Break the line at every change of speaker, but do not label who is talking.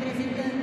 representante